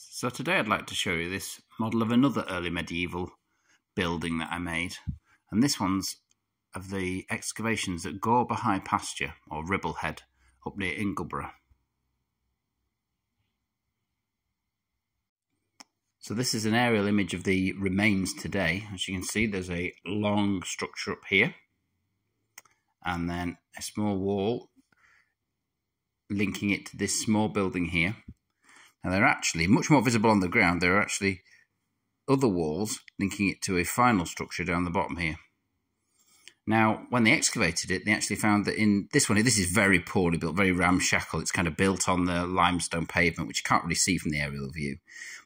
So today I'd like to show you this model of another early medieval building that I made. And this one's of the excavations at Gauber High Pasture, or Ribblehead, up near Ingleborough. So this is an aerial image of the remains today. As you can see, there's a long structure up here. And then a small wall linking it to this small building here and they're actually much more visible on the ground. There are actually other walls linking it to a final structure down the bottom here. Now, when they excavated it, they actually found that in this one, this is very poorly built, very ramshackle. It's kind of built on the limestone pavement, which you can't really see from the aerial view,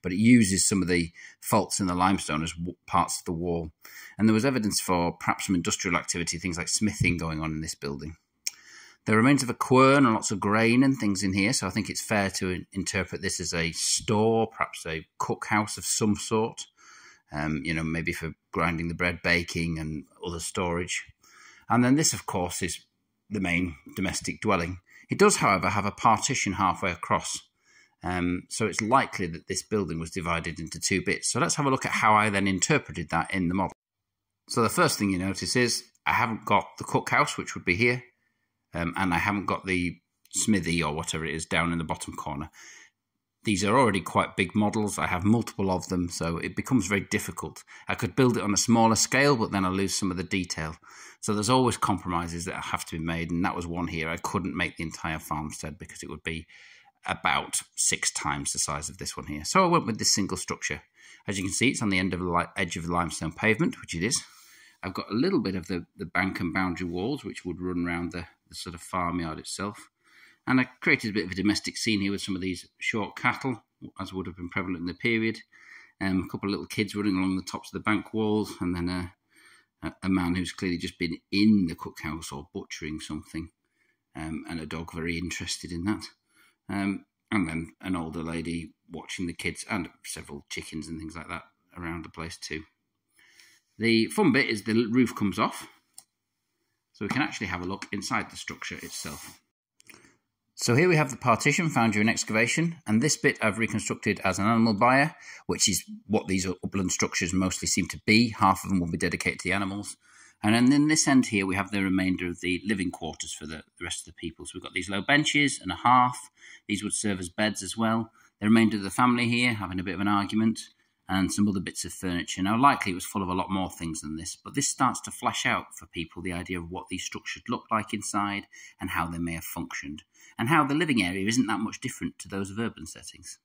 but it uses some of the faults in the limestone as parts of the wall. And there was evidence for perhaps some industrial activity, things like smithing going on in this building. There remains of a quern and lots of grain and things in here, so I think it's fair to interpret this as a store, perhaps a cookhouse of some sort. Um, you know, maybe for grinding the bread, baking, and other storage. And then this, of course, is the main domestic dwelling. It does, however, have a partition halfway across. Um, so it's likely that this building was divided into two bits. So let's have a look at how I then interpreted that in the model. So the first thing you notice is I haven't got the cookhouse, which would be here um, and I haven't got the smithy or whatever it is down in the bottom corner. These are already quite big models. I have multiple of them, so it becomes very difficult. I could build it on a smaller scale, but then I lose some of the detail. So there's always compromises that have to be made, and that was one here. I couldn't make the entire farmstead because it would be about six times the size of this one here. So I went with this single structure. As you can see, it's on the end of the edge of the limestone pavement, which it is. I've got a little bit of the, the bank and boundary walls, which would run around the, the sort of farmyard itself. And I created a bit of a domestic scene here with some of these short cattle, as would have been prevalent in the period. Um, a couple of little kids running along the tops of the bank walls, and then a, a man who's clearly just been in the cookhouse or butchering something, um, and a dog very interested in that. Um, and then an older lady watching the kids, and several chickens and things like that around the place too. The fun bit is the roof comes off, so we can actually have a look inside the structure itself. So here we have the partition found during excavation, and this bit I've reconstructed as an animal byre, which is what these upland structures mostly seem to be. Half of them will be dedicated to the animals. And then in this end here, we have the remainder of the living quarters for the, the rest of the people. So we've got these low benches and a half. These would serve as beds as well. The remainder of the family here having a bit of an argument and some other bits of furniture. Now, likely it was full of a lot more things than this, but this starts to flash out for people the idea of what these structures look like inside and how they may have functioned, and how the living area isn't that much different to those of urban settings.